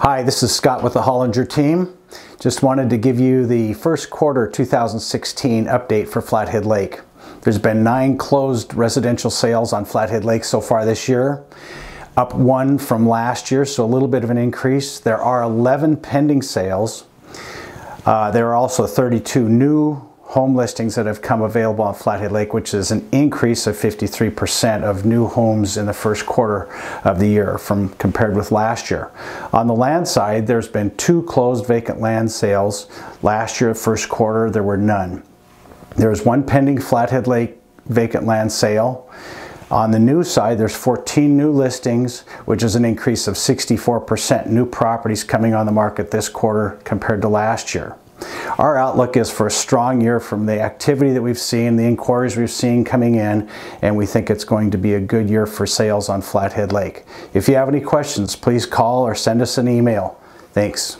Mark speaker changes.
Speaker 1: Hi, this is Scott with the Hollinger team. Just wanted to give you the first quarter 2016 update for Flathead Lake. There's been nine closed residential sales on Flathead Lake so far this year, up one from last year, so a little bit of an increase. There are 11 pending sales. Uh, there are also 32 new home listings that have come available on Flathead Lake, which is an increase of 53% of new homes in the first quarter of the year from compared with last year. On the land side, there's been two closed vacant land sales. Last year, first quarter, there were none. There's one pending Flathead Lake vacant land sale. On the new side, there's 14 new listings, which is an increase of 64% new properties coming on the market this quarter compared to last year. Our outlook is for a strong year from the activity that we've seen, the inquiries we've seen coming in, and we think it's going to be a good year for sales on Flathead Lake. If you have any questions, please call or send us an email. Thanks.